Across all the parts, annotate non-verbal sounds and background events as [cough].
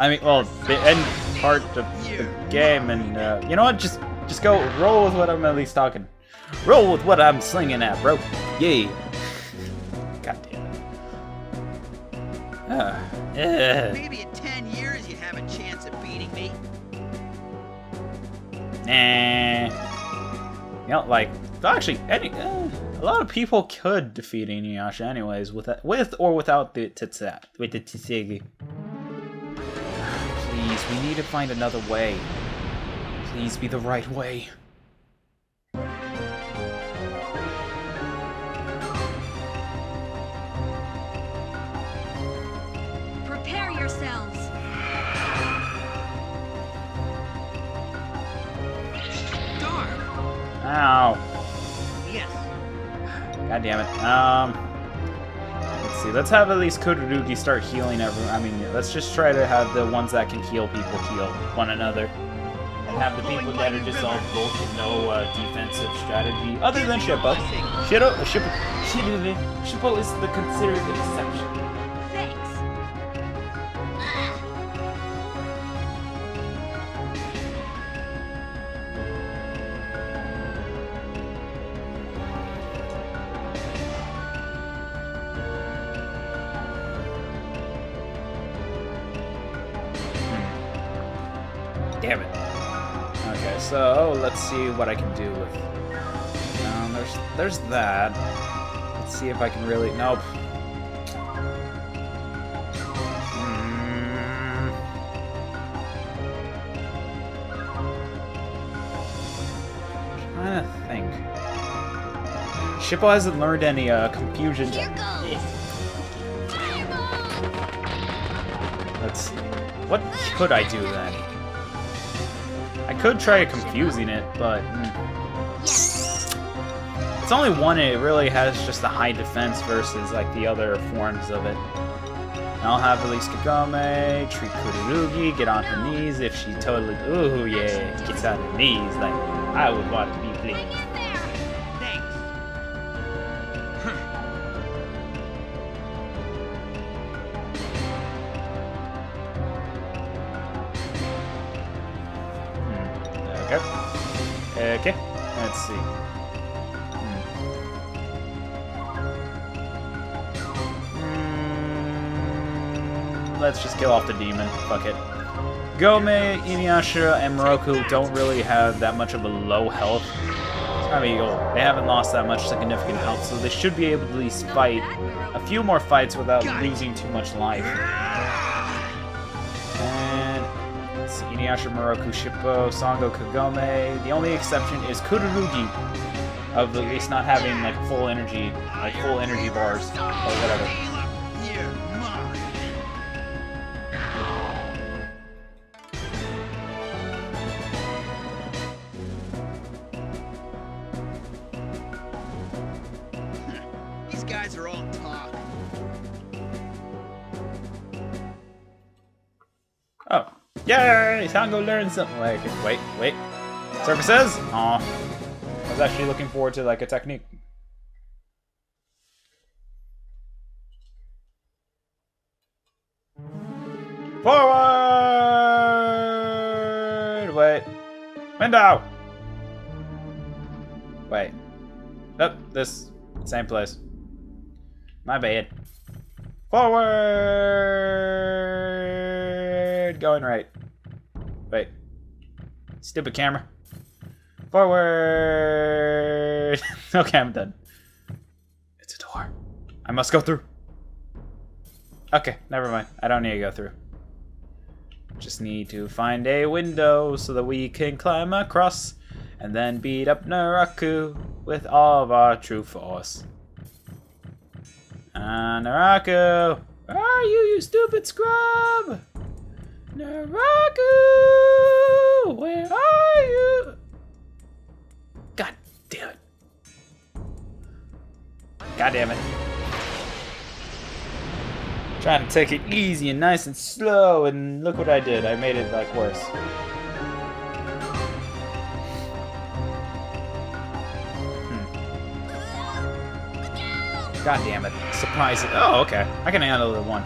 I mean, well, the end part of the game, and uh, you know what? Just, just go roll with what I'm at least talking. Roll with what I'm slinging at, bro. Yay. God damn it. Uh, uh, Maybe in 10 years you have a chance of beating me. nah. You know, like, actually, any, uh, a lot of people could defeat Inuyasha anyways, with with or without the Tetsat, with the Tsigi. Please, we need to find another way. Please be the right way. Prepare yourselves. Darn. Ow. Yes. God damn it. Um, let's see. Let's have at least Kururugi start healing everyone. I mean, let's just try to have the ones that can heal people heal one another. And have the people that are just all and no uh, defensive strategy, other than. Shippo, Shippo, Shippo, Shippo is the considered exception. Let's see what I can do with. Um, there's there's that. Let's see if I can really. Nope. Mm. Trying to think. Shippo hasn't learned any uh, confusion. Let's see. What could I do then? I could try confusing it, but mm, it's only one. It really has just a high defense versus like the other forms of it. And I'll have release Kagome, treat Kururugi, get on her knees if she totally. Ooh yeah, gets on her knees like I would want to be pleased. Let's see. Hmm. Mm, Let's just kill off the demon. Fuck it. Gome, Inuyasha, and Miroku don't really have that much of a low health. I mean, they haven't lost that much significant health, so they should be able to at least fight a few more fights without losing too much life. Miroku, Shippo, Sango, Kagome. The only exception is Kururugi, of at least not having like full energy, like full energy bars or whatever. Yay! Sango learned something. Wait, wait, wait. Surfaces? Aw. I was actually looking forward to like a technique. Forward! Wait. Window! Wait. Nope, this same place. My bad. Forward! Going right. Wait. Stupid camera. Forward! [laughs] okay, I'm done. It's a door. I must go through. Okay, never mind. I don't need to go through. Just need to find a window so that we can climb across and then beat up Naraku with all of our true force. Ah, Naraku! Where are you, you stupid scrub? Naraku! Where are you? God damn it. God damn it. Trying to take it easy and nice and slow, and look what I did. I made it, like, worse. Hmm. God damn it. Surprise it. Oh, okay. I can handle the one.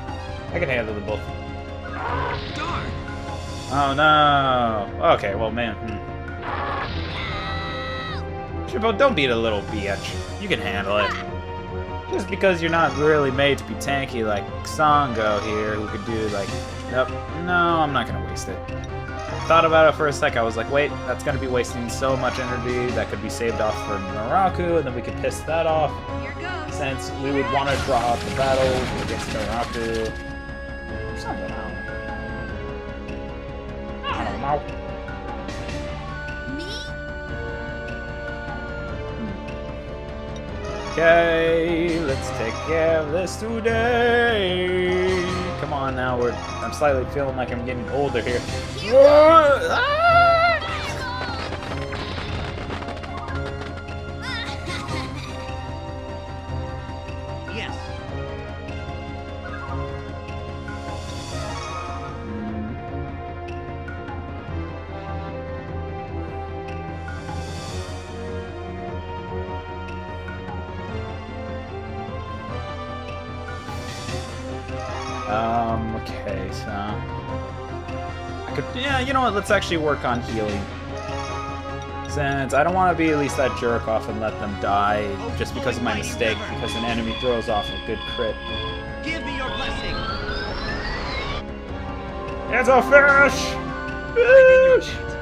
I can handle the both. Darn. Oh no. Okay, well, man. Hmm. Shippo, don't be a little bitch. You can handle it. Just because you're not really made to be tanky like Sango here, who could do like, nope, no, I'm not gonna waste it. Thought about it for a sec, I was like, wait, that's gonna be wasting so much energy that could be saved off for Naraku, and then we could piss that off, since we would want to draw out the battle against Naraku. Something, don't know. I don't know. Me? Okay, let's take care of this today. Come on now, we're I'm slightly feeling like I'm getting older here. Could yeah, you know what, let's actually work on healing. Since I don't want to be at least that jerk off and let them die just because of my mistake, because an enemy throws off a good crit. Give me your blessing. It's a fish! I'm in your Fish!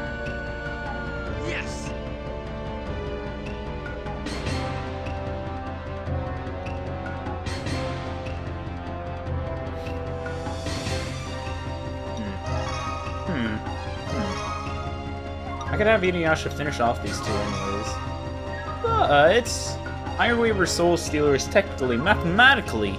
Could have Inuyasha finish off these two anyways. But uh, it's. Iron Reaver Soul Stealer is technically, mathematically,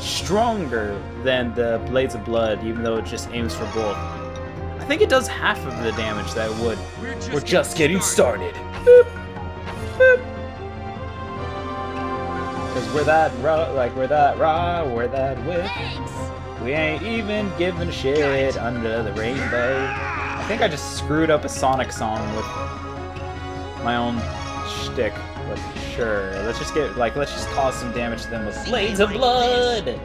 stronger than the Blades of Blood, even though it just aims for both. I think it does half of the damage that it would. We're just, We're just getting started. Boop. Boop. Cause we're that raw, like we're that raw, we're that whip. Thanks. We ain't even giving a shit under the rainbow. I think I just screwed up a Sonic song with my own shtick, but sure. Let's just get, like, let's just cause some damage to them with Blades of Blood!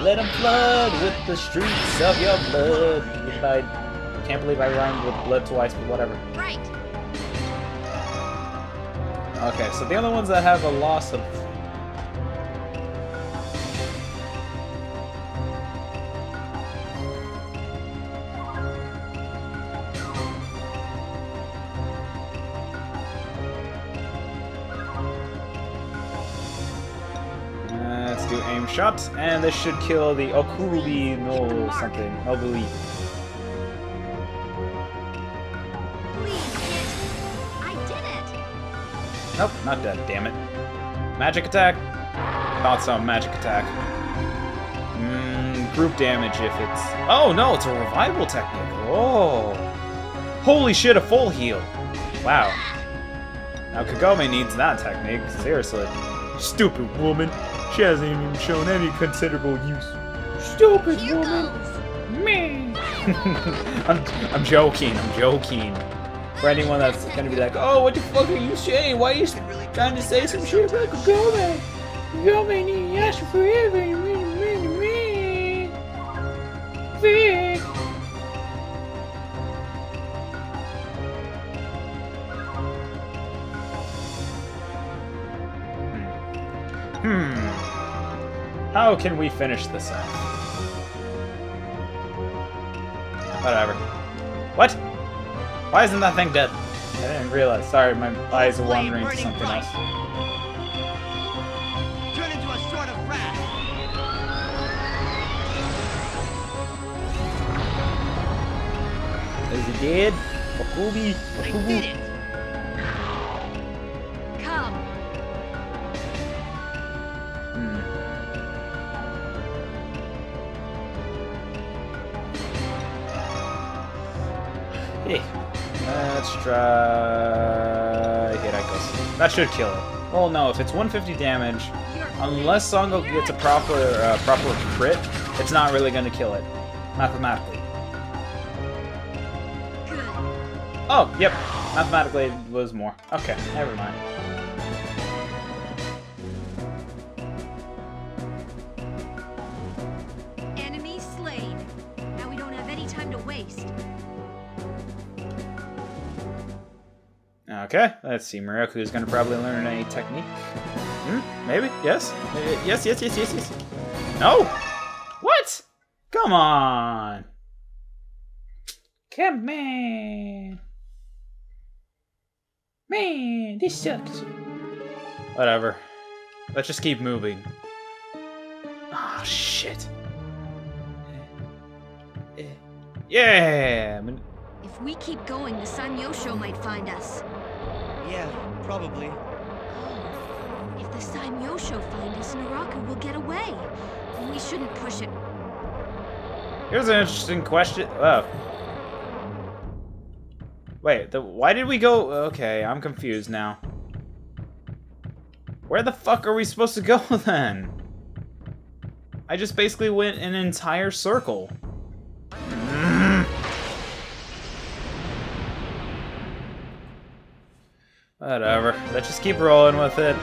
Let them flood with the streets of your blood. If I can't believe I rhymed with blood twice, but whatever. Right. Okay, so the only ones that have a loss of do aim shots, and this should kill the Okubi no something. Obuli. Please. I did. Nope, not dead, damn it. Magic attack. Thought so, magic attack. Mm, group damage if it's... Oh, no, it's a revival technique. Oh. Holy shit, a full heal. Wow. Now Kagome needs that technique, seriously. Stupid woman. She hasn't even shown any considerable use. Stupid Here woman. goes. Me. [laughs] I'm, I'm joking, I'm joking. For anyone that's gonna be like, oh, what the fuck are you saying? Why are you trying to say some shit about Kagome? Kagome need Yasha forever. How can we finish this up? Whatever. What? Why isn't that thing dead? I didn't realize. Sorry, my eyes are wandering to something else. Turn into a sort of rat. Is he dead? Wakubi? Try That should kill it. Well, no, if it's 150 damage, unless Sango gets a proper uh, proper crit, it's not really going to kill it, mathematically. Oh, yep, mathematically it was more. Okay, never mind. Okay, let's see. Miroku's gonna probably learn a technique. Hmm? Maybe? Yes? Uh, Yes, yes, yes, yes, yes. No! What? Come on! Come on! Man, this sucks. Whatever. Let's just keep moving. Ah, shit. Eh, eh. Yeah! If we keep going, the Sanyo might find us. Yeah, probably. If the Sanyo find us, Naraku will get away. And we shouldn't push it. Here's an interesting question. Oh. Wait, the, why did we go? Okay, I'm confused now. Where the fuck are we supposed to go [laughs] then? I just basically went an entire circle. Whatever. Let's just keep rolling with it.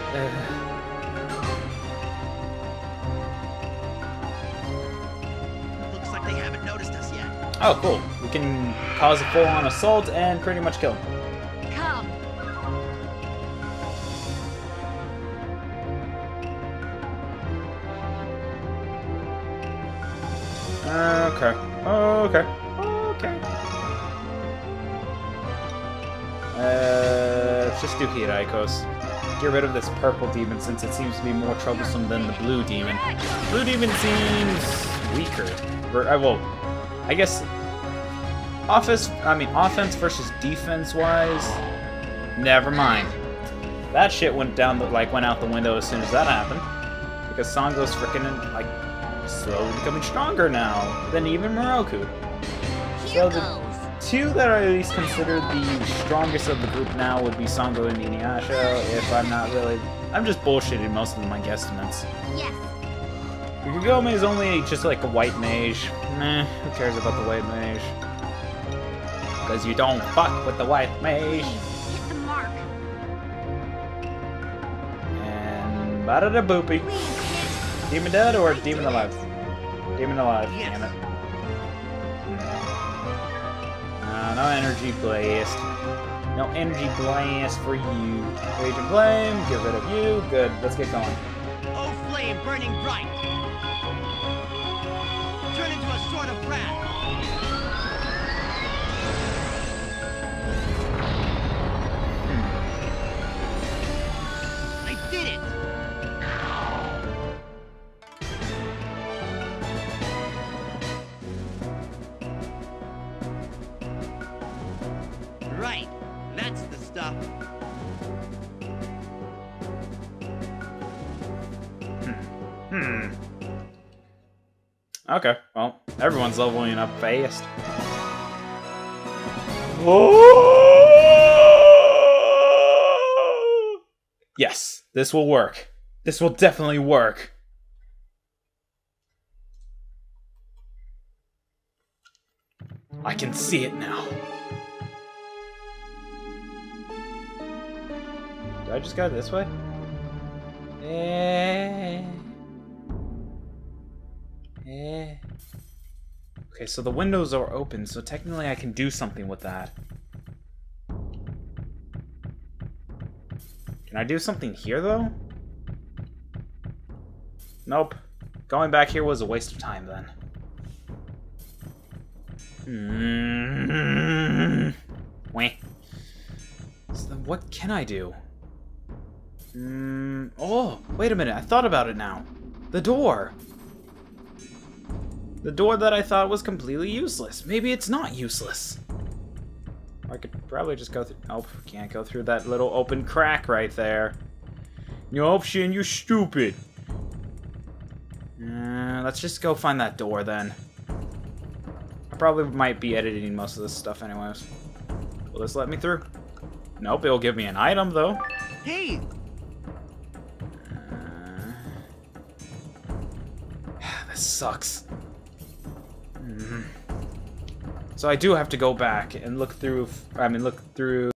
Looks like they haven't noticed us yet. Oh, cool. We can cause a full-on assault and pretty much kill. Okay. Okay. Okay. Just do. Get rid of this purple demon since it seems to be more troublesome than the blue demon. Blue demon seems weaker. Uh, well, I guess office. I mean, offense versus defense wise. Never mind. That shit went down the like went out the window as soon as that happened. Because Sango's freaking like slowly becoming stronger now than even Miroku. So the-. Two that are at least considered the strongest of the group now would be Sango and Inuyasha, if I'm not really... I'm just bullshitting most of my guesstimates. Yes. Kagome is only just like a white mage. Meh, who cares about the white mage? Because you don't fuck with the white mage. Please, hit the mark. And... Bada boopy. Please. Demon dead or demon alive? Demon alive, Yes. damn it. Uh, no energy blast. No energy blast for you. Raging flame, get rid of you. Good, let's get going. Oh, flame burning bright. That's. Hmm. Okay, well, everyone's leveling up fast. [gasps] Yes, this will work. This will definitely work. I can see it now. Do I just go this way? Eh. Eh. Okay, so the windows are open, so technically I can do something with that. Can I do something here, though? Nope. Going back here was a waste of time, then. Hmm. [laughs] Wah. So then what can I do? Hmm. Oh, wait a minute. I thought about it now. The door. The door that I thought was completely useless. Maybe it's not useless. I could probably just go through. Nope, can't go through that little open crack right there. Nope, Shin, you're stupid. Uh, let's just go find that door then. I probably might be editing most of this stuff anyways. Will this let me through? Nope, it'll give me an item though. Hey, sucks. Mhm. So I do have to go back and look through. I mean, look through